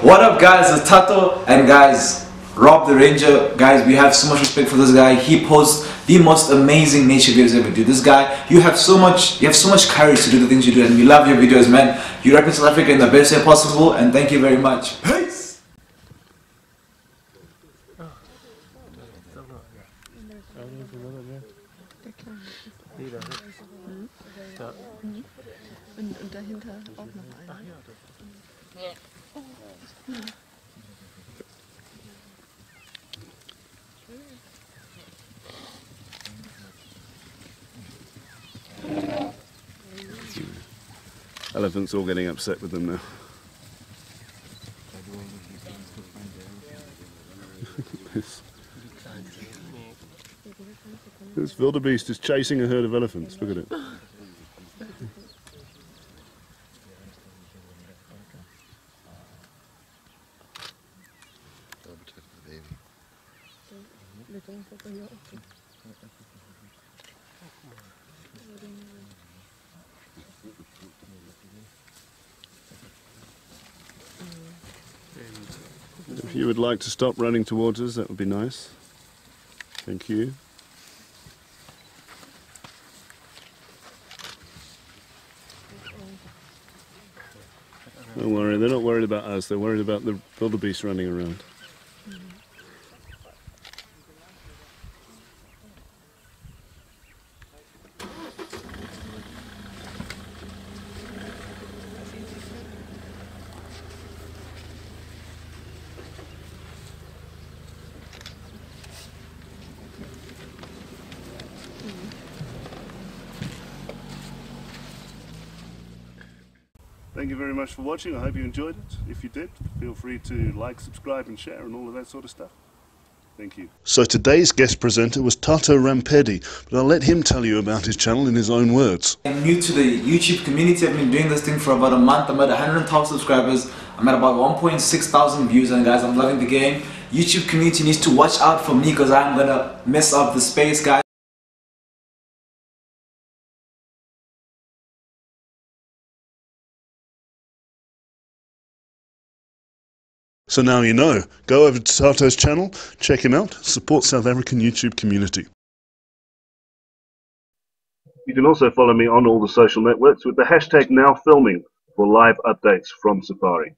What up guys, it's Thato and guys, Rob the Ranger, guys we have so much respect for this guy. He posts the most amazing nature videos ever do. This guy, you have so much you have so much courage to do the things you do and we love your videos man. You represent South Africa in the best way possible and thank you very much. Peace! Und, dahinter auch noch einer. Elephants all getting upset with them now. this, this wildebeest is chasing a herd of elephants. Look at it. If you would like to stop running towards us, that would be nice. Thank you. Don't worry, they're not worried about us, they're worried about the wildebeest running around. Thank you very much for watching. I hope you enjoyed it. If you did, feel free to like, subscribe, and share, and all of that sort of stuff. Thank you. So today's guest presenter was Thato Rampedi, but I'll let him tell you about his channel in his own words. I'm new to the YouTube community. I've been doing this thing for about a month. I'm at 112 subscribers. I'm at about 1.6 thousand views and guys, I'm loving the game. YouTube community needs to watch out for me because I'm gonna mess up the space guys. So now you know. Go over to Thato's channel, check him out, support South African YouTube community. You can also follow me on all the social networks with the hashtag NowFilming for live updates from Safari.